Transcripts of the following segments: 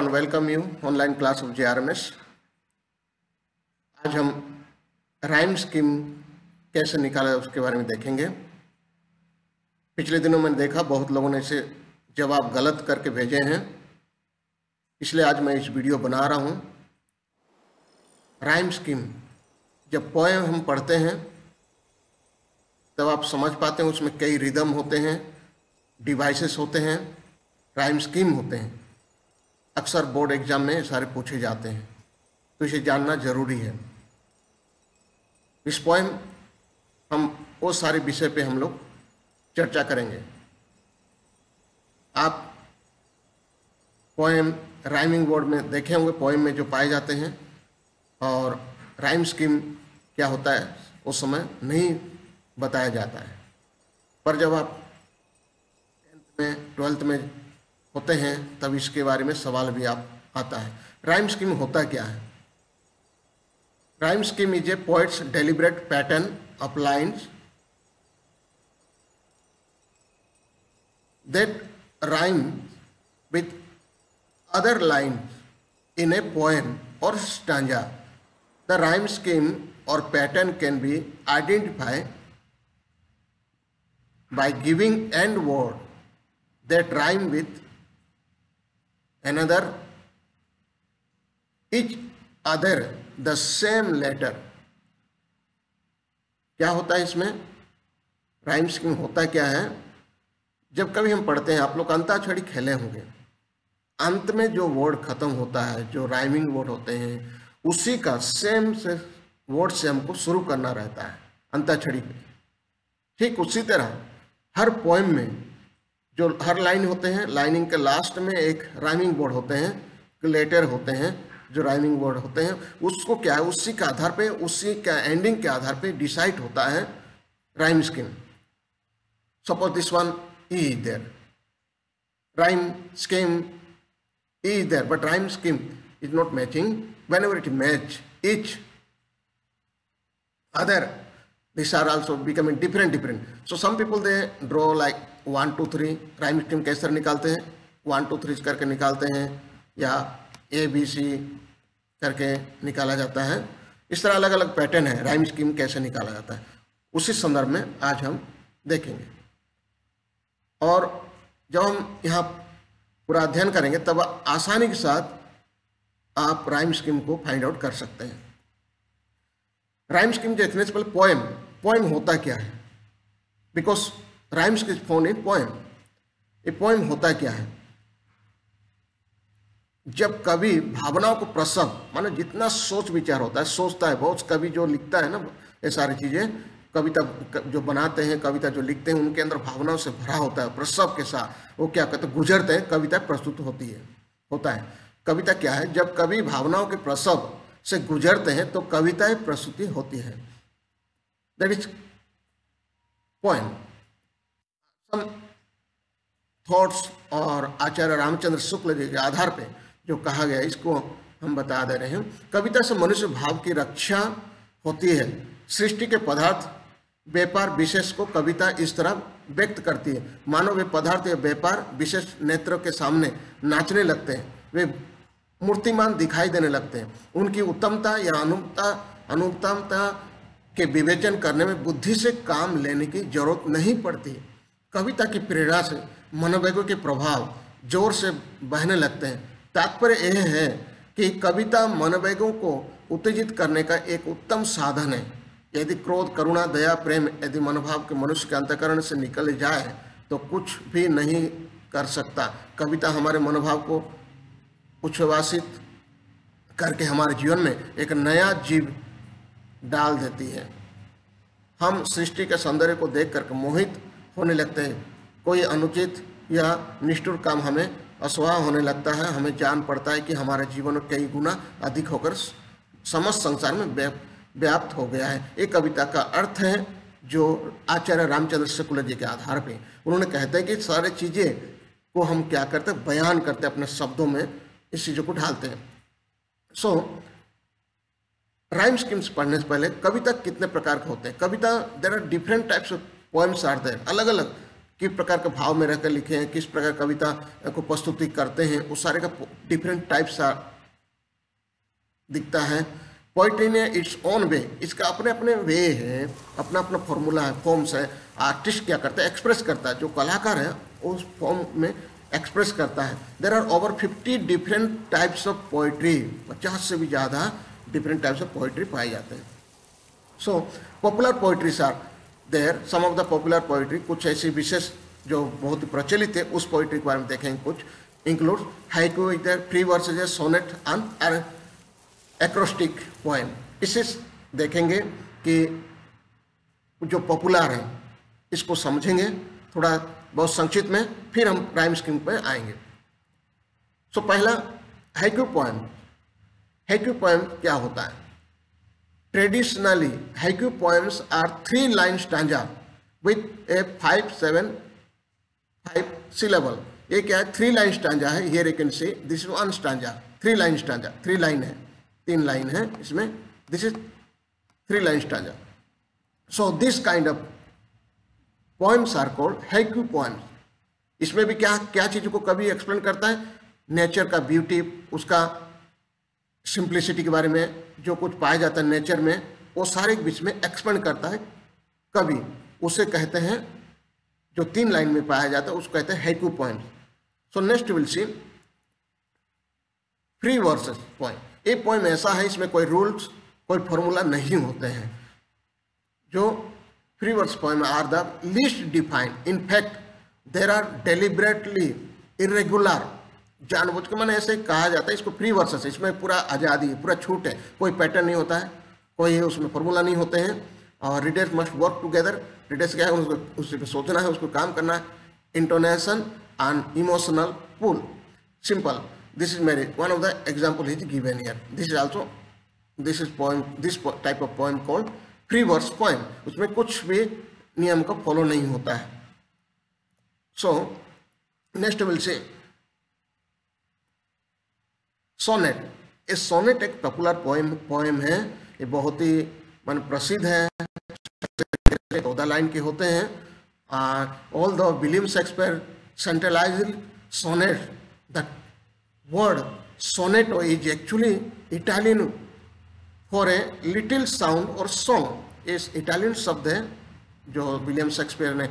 and welcome you, online class of JRMS. आज हम rhyme scheme कैसे निकाला उसके बारे में देखेंगे। पिछले दिनों मैंने देखा, बहुत लोगों ने इसे जवाब गलत करके भेजे हैं। इसलिए आज मैं इस वीडियो बना रहा हूँ। राइम स्कीम जब पोएम हम पढ़ते हैं, तब आप समझ पाते हैं उसमें कई रिदम होते हैं डिवाइसेस होते हैं राइम स्कीम होते हैं। अक्सर बोर्ड एग्ज़ाम में सारे पूछे जाते हैं। तो इसे जानना ज़रूरी है। इस पोएम हम, वो सारे विषय पे हम लोग चर्चा करेंगे। आप पोएम राइमिंग बोर्ड में देखे होंगे पोएम में जो पाए जाते हैं। और राइम स्कीम क्या होता है, उस समय नहीं बताया जाता है। पर जब आप टेंथ में ट्वेल्थ में होते हैं, तब इसके बारे में सवाल भी आप, आता है। राइम स्कीम होता क्या है? Rhyme scheme is a poet's deliberate pattern of lines that rhyme with other line in a poem or stanza the rhyme scheme or pattern can be identify by giving end word that rhyme with another each other the same letter. क्या होता है इसमें? Rhyme scheme होता क्या है? जब कभी हम पढ़ते हैं, आप लोग अंताक्षरी खेले होंगे। अंत में जो वर्ड खत्म होता है, जो राइमिंग वर्ड होते हैं, उसी का सेम से वर्ड से हमको शुरू करना रहता है, अंताक्षरी ठीक उसी तरह हर पोएम में जो हर लाइन होते हैं लाइनिंग के लास्ट में एक राइमिंग बोर्ड होते हैं लेटर होते हैं, जो राइमिंग बोर्ड होते हैं, उसको क्या है, उसी के आधार पे, उसी का एंडिंग के आधार पे डिसाइड होता है rhyme scheme suppose this one E is there rhyme scheme is there but rhyme scheme is not matching whenever it match each other this are also becoming different different so some people they draw like one, two three Rhyme scheme कैसे निकालते हैं? One two three करके निकालते हैं या ए B सी करके निकाला जाता है। इस तरह अलग अलग पैटर्न है राइम स्कीम कैसे निकाला जाता है। उसी संदर्भ में आज हम देखेंगे। और जब हम यहाँ पूरा अध्ययन करेंगे तब आसानी के साथ आप राइम स्कीम को फाइंड आउट कर सकते हैं। राइम स्कीम देखने से पहले पोएम पोएम होता क्या है? बिकॉज़ राइम्स के फ़ोन इन पोएम ये पोएम होता क्या है? जब कवि भावनाओं को प्रसव माने जितना सोच विचार होता है, सोचता है बहुत, कवि जो लिखता है ना, ये सारी चीज़ें, कविता जो बनाते हैं, कविता जो लिखते हैं, उनके अंदर भावनाओं से भरा होता है प्रसव के साथ, वो क्या कहते हैं, गुजरते हैं, कविता प्रस्तुत होती है, होता है। कविता क्या है? जब कवि भावनाओं के प्रसव से गुजरते हैं तो कविताएँ प्रस्तुति होती है। दैट इज़ पॉइंट थॉट्स और आचार्य रामचंद्र शुक्ल जी के आधार पे जो कहा गया इसको हम बता दे रहे हैं। कविता से मनुष्य भाव की रक्षा होती है। सृष्टि के पदार्थ, व्यापार विशेष को कविता इस तरह व्यक्त करती है। मानो वे पदार्थ या व्यापार विशेष नेत्रों के सामने नाचने लगते हैं। वे मूर्तिमान दिखाई देने लगते हैं। उनकी उत्तमता या अनुपता अनुत्तमता के विवेचन करने में बुद्धि से काम लेने की ज़रूरत नहीं पड़ती। कविता की प्रेरणा से मनोवेगों के प्रभाव ज़ोर से बहने लगते हैं। तात्पर्य यह है कि कविता मनोवेगों को उत्तेजित करने का एक उत्तम साधन है। यदि क्रोध, करुणा, दया, प्रेम यदि मनोभाव के मनुष्य के अंतकरण से निकल जाए तो कुछ भी नहीं कर सकता। कविता हमारे मनोभाव को उच्छ्वासित करके हमारे जीवन में एक नया जीव डाल देती है। हम सृष्टि के सौंदर्य को देख कर मोहित होने लगते हैं। कोई अनुचित या निष्ठुर काम हमें असुहा होने लगता है। हमें जान पड़ता है कि हमारे जीवन कई गुना अधिक होकर समस्त संसार में व्याप्त हो गया है। एक कविता का अर्थ है जो आचार्य रामचंद्र शुक्ल जी के आधार पे। उन्होंने कहते हैं कि सारे चीज़ें को हम क्या करते हैं? बयान करते हैं, अपने शब्दों में इस चीज़ों को ढालते हैं। सो राइम स्कीम्स पढ़ने से पहले कविता कितने प्रकार के होते हैं? कविता there are different types of poems are there अलग अलग किस प्रकार के भाव में रहकर लिखे हैं, किस प्रकार कविता को प्रस्तुति करते हैं उस सारे का डिफरेंट टाइप्स दिखता है। पोइट्री ने इट्स ओन वे इसका अपने अपने वे है अपना अपना फॉर्मूला है फॉर्म्स है आर्टिस्ट क्या करता है एक्सप्रेस करता है, जो कलाकार है, उस फॉर्म में एक्सप्रेस करता है। There are over fifty different types of poetry पचास से भी ज़्यादा डिफरेंट टाइप्स ऑफ़ पोइट्री पाए जाते हैं। So popular poetries are there some of the popular poetry कुछ ऐसी विशेष जो बहुत प्रचलित है उस पोइट्री के बारे में देखेंगे कुछ इंक्लूड हाइकू इधर free verses sonnet and acrostic poem इसे देखेंगे कि जो पॉपुलर है इसको समझेंगे थोड़ा बहुत संक्षिप्त में फिर हम प्राइम स्कीम पर आएँगे। सो so, पहला हैक्यू पोएम हैक्यू पोएम क्या होता है? Haiku poems are three line stanza with a five seven five syllable ये क्या है? थ्री लाइन स्टैंडा है. Here you can see this is one stanza three line stanza three line है. तीन line है इसमें. This is three line stanza so this kind of poems are called haiku poems इसमें भी क्या क्या चीज़ को कभी एक्सप्लेन करता है? नेचर का ब्यूटी उसका सिंप्लिसिटी के बारे में जो कुछ पाया जाता है नेचर में वो सारे के बीच में एक्सप्लेन करता है। कभी उसे कहते हैं जो तीन लाइन में पाया जाता है उसको कहते हैं haiku point so next will see free verses point ये पॉइंट ऐसा है इसमें कोई रूल्स कोई फॉर्मूला नहीं होते हैं। जो free verse point are least defined. In fact, there are deliberately irregular जानबूझ के मैंने ऐसे कहा जाता है, इसको फ्री वर्सेस इसमें पूरा आज़ादी है, पूरा छूट है, कोई पैटर्न नहीं होता है, कोई उसमें फॉर्मूला नहीं होते हैं। और readers must work together readers क्या है उसको उस पर सोचना है, उसको काम करना है। Intonation and emotional pull simple this is मेरी one of the example is given here this is also this is poem this type of poem called free verse poem उसमें कुछ भी नियम का फॉलो नहीं होता है। So next will see sonnet. ये सोनेट एक पॉपुलर पोएम पोएम है। ये बहुत ही, मान प्रसिद्ध है। चौदह लाइन के होते हैं। All the William Shakespeare centralize sonnet the word sonetto is actually Italian for a little sound or song इस इटालियन शब्द है, जो विलियम शेक्सपियर ने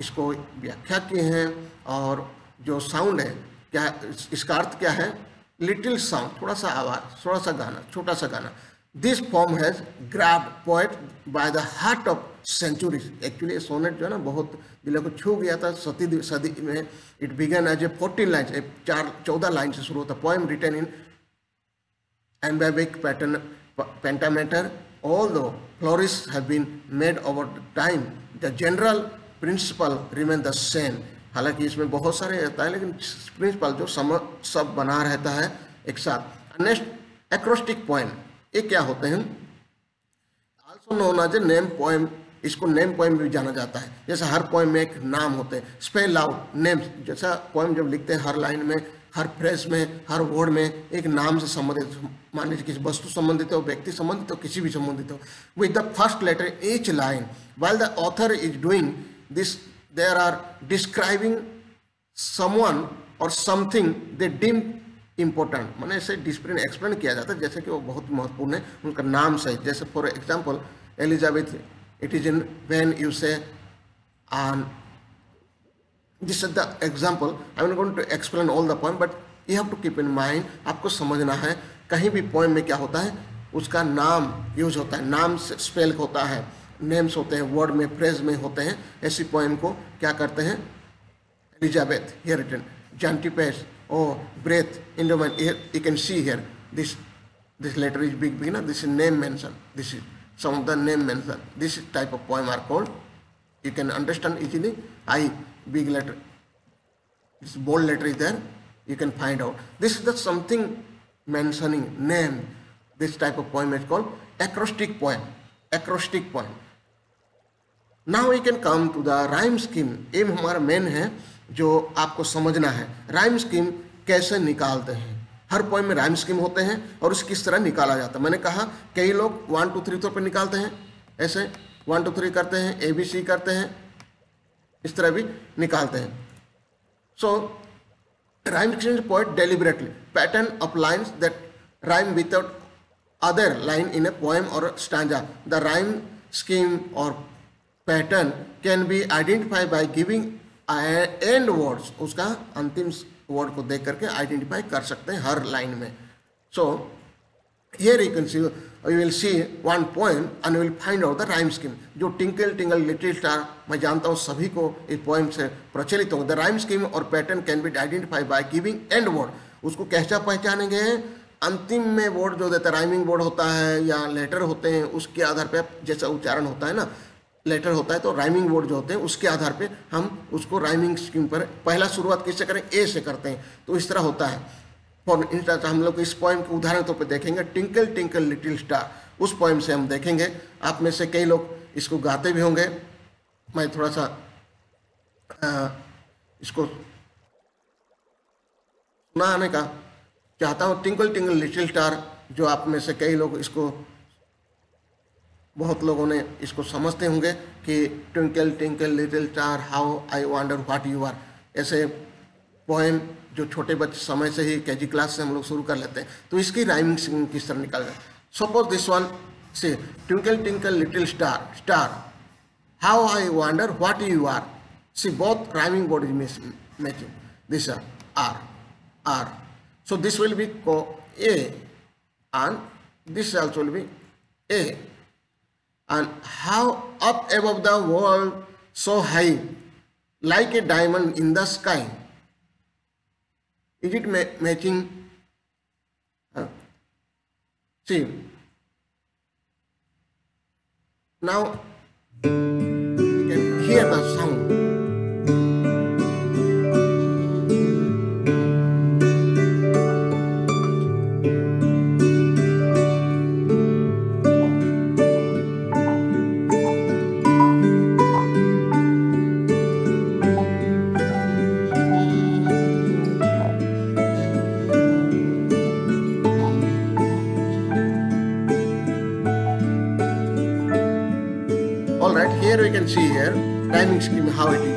इसको व्याख्या किए हैं। और जो साउंड है, क्या, इसका अर्थ क्या है? लिटिल साउंड थोड़ा सा आवाज़ थोड़ा सा गाना छोटा सा गाना। This form has graph poet by the heart of centuries actually sonnet जो है ना बहुत दिलों को छू गया था। सती सदी में it began as a fourteen line चार चौदह लाइन से शुरू होता। Poem written in Iambic pattern, pentameter, although flourishes have been made over time, the general principle remain the same. हालाँकि इसमें बहुत सारे रहता है, लेकिन प्रिंसिपल जो सम, सब बना रहता है एक साथ। नेक्स्ट एक्रोस्टिक पोएम ये क्या होते हैं? Also known as a name poem इसको नेम पोएम भी जाना जाता है। जैसे हर पोएम में एक नाम होते हैं। स्पेल आउट नेम्स जैसा पोएम जब लिखते हैं, हर लाइन में, हर फ्रेज में, हर वर्ड में, एक नाम से संबंधित, मान लीजिए किसी वस्तु संबंधित हो, व्यक्ति संबंधित हो, किसी भी संबंधित हो। With the first letter each line while the author is doing this there are describing someone or something they deem important मैंने ऐसे डिस्प्लेन एक्सप्लेन किया जाता है, जैसे कि वो बहुत महत्वपूर्ण है, उनका नाम सही। जैसे for example Elizabeth it is in when you say on this is the example. I'm not going to explain all the poem but you have to keep in mind, आपको समझना है, कहीं भी पोएम में क्या होता है, उसका नाम यूज़ होता है, नाम से स्पेल होता है। नेम्स होते हैं, वर्ड में, फ्रेज में होते हैं। ऐसी पोएम को क्या करते हैं? Elizabeth here return जैंटीपेस o breath in you can see here this this letter is big big ना this is name mention this is some the name mention this type of poem are called you can understand easily I big letter this bold letter is there you can find out this is the something mentioning name this type of poem is called acrostic poem acrostic point Now we can come to the rhyme scheme um हमारा main है जो आपको समझना है। Rhyme scheme कैसे निकालते हैं? हर पोइम में राइम स्कीम होते हैं और उसे किस तरह निकाला जाता है? मैंने कहा, कई लोग वन टू थ्री तौर पर निकालते हैं। ऐसे वन टू थ्री करते हैं ए बी सी करते हैं। इस तरह भी निकालते हैं। So rhyme change poet deliberately pattern of lines that rhyme without other line in a poem or stanza the rhyme scheme or pattern can be identify by giving end words उसका अंतिम word को देख करके identify कर सकते हैं हर line में। So here you can see you will see one poem and will find out the rhyme scheme जो टिंकल टिंगल लिटिल स्टार मैं जानता हूँ सभी को इस पोएम से प्रचलित होंगे। The rhyme scheme or pattern can be identify by giving end word उसको कैसा पहचानेंगे? अंतिम में वर्ड जो देता है राइमिंग वर्ड होता है या लेटर होते हैं, उसके आधार पर जैसा उच्चारण होता है ना लेटर होता है तो राइमिंग वर्ड जो होते हैं उसके आधार पे हम उसको राइमिंग स्कीम पर पहला शुरुआत किससे करें? ए से करते हैं। तो इस तरह होता है। फॉर इंस्टांस हम लोग इस पोइम के उदाहरण तौर तो पर देखेंगे टिंकल टिंकल लिटिल स्टार उस पोइम से हम देखेंगे। आप में से कई लोग इसको गाते भी होंगे। मैं थोड़ा सा आ, इसको सुनाने का चाहता हूँ। टिंकल टिंकल लिटिल स्टार जो आप में से कई लोग इसको बहुत लोगों ने इसको समझते होंगे कि twinkle twinkle little star how I wonder what you are ऐसे पोएम जो छोटे बच्चे समय से ही के क्लास से हम लोग शुरू कर लेते हैं। तो इसकी राइमिंग किस तरह निकल जाए suppose this one see twinkle twinkle little star star how I wonder what you are see both rhyming board is matching this are are are so this will be co, A, and this also will be A. and how up above the world so high like a diamond in the sky. Is it ma matching? Uh, see. Now you can hear the sound see here, timing scheme, how it is.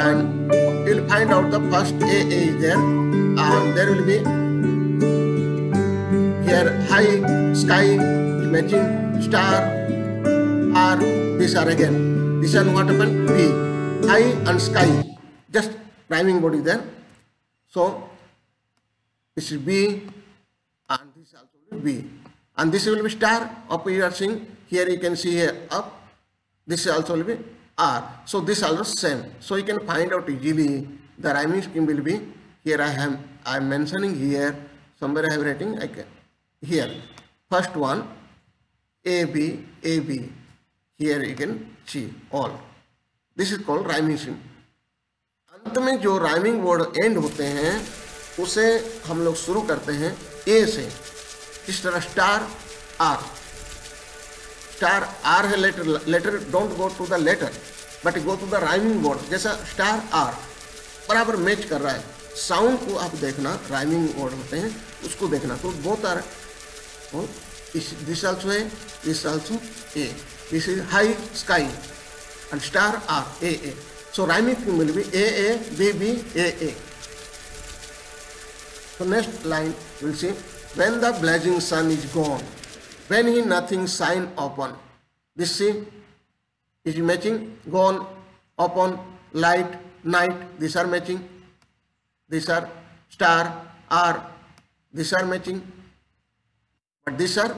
And you'll find out the first A is there, and there will be here high, sky, matching, star, R, these are again. This one what happened? B. High and sky. Just rhyming body there. So this is B and this also B and this will be star up you are seeing here you can see here up this also will be r so this also same so you can find out easily the rhyming scheme will be here i am i am mentioning here somewhere i have writing okay here first one a b a b here you can see all this is called rhyming scheme अंत में जो rhyming word and होते हैं उसे हम लोग शुरू करते हैं ए से इस तरह स्टार आर स्टार आर है letter letter don't go to the letter but go to the rhyming word जैसा स्टार आर बराबर मैच कर रहा है। साउंड को आप देखना राइमिंग वर्ड होते हैं, उसको देखना। तो बहुत आर दिस ऑल्सो है this also A this is high sky star are A A so rhyming will be a a, b b, a a. So next line we'll see when the blazing sun is gone, when he nothing shine upon. This see is matching, gone, upon, light, night, these are matching. These are star, are, these are matching. But these are,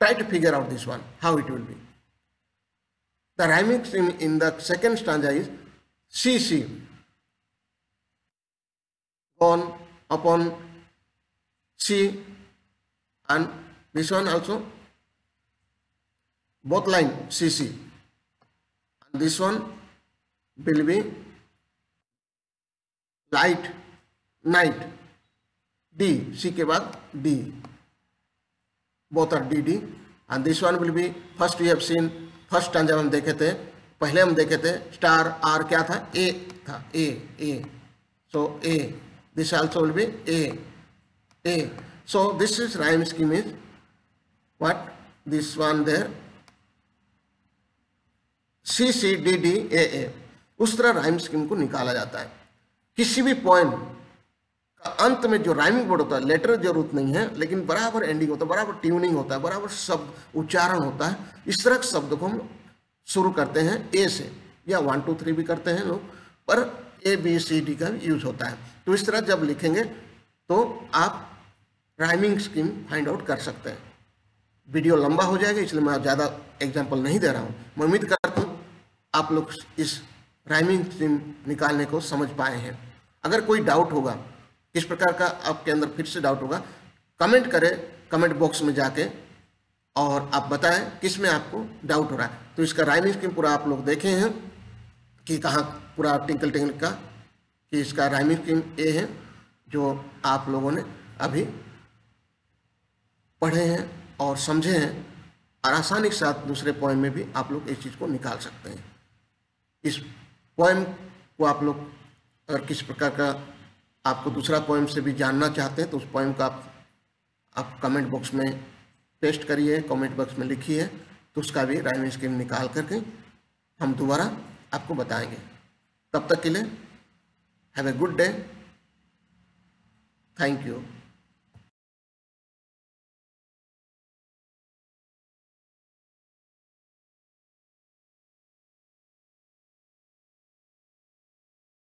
try to figure out this one, how it will be. The rhyming in, in the second stanza is CC on upon C and this one also both line CC and this one will be light night D C के बाद D both are DD and this one will be first we have seen first जब हम देखे थे पहले हम देखे थे स्टार आर क्या था ए था A A so A This also will be A. A. So, this is rhyme scheme is what? This one there C C D D A A उस तरह राइम स्कीम को निकाला जाता है किसी भी पोएम का अंत में जो राइमिंग वर्ड होता है लेटर ज़रूरत नहीं है, लेकिन बराबर एंडिंग होता है, बराबर ट्यूनिंग होता है, बराबर शब्द उच्चारण होता है, इस तरह के शब्द को हम शुरू करते हैं ए से, या वन टू थ्री भी करते हैं लोग, पर ए बी सी डी का यूज़ होता है। तो इस तरह जब लिखेंगे तो आप राइमिंग स्कीम फाइंड आउट कर सकते हैं। वीडियो लंबा हो जाएगा, इसलिए मैं ज़्यादा एग्ज़ाम्पल नहीं दे रहा हूँ। मैं उम्मीद करता हूँ आप लोग इस राइमिंग स्कीम निकालने को समझ पाए हैं। अगर कोई डाउट होगा, किस प्रकार का आपके अंदर फिर से डाउट होगा कमेंट करें कमेंट बॉक्स में जाके, और आप बताएँ किसमें आपको डाउट हो रहा है। तो इसका राइमिंग स्कीम पूरा आप लोग देखे हैं। कि कहाँ पूरा टिंकल टिंकल का कि इसका राइमिंग स्कीम ए है, जो आप लोगों ने अभी पढ़े हैं और समझे हैं और आसानी के साथ दूसरे पोएम में भी आप लोग इस चीज़ को निकाल सकते हैं। इस पोएम को आप लोग अगर किस प्रकार का आपको दूसरा पोएम से भी जानना चाहते हैं तो उस पोएम का आप आप कमेंट बॉक्स में पेस्ट करिए कमेंट बॉक्स में लिखिए तो उसका भी राइमिंग स्कीम निकाल करके हम दोबारा आपको बताएँगे। तब तक के लिए have a good day thank you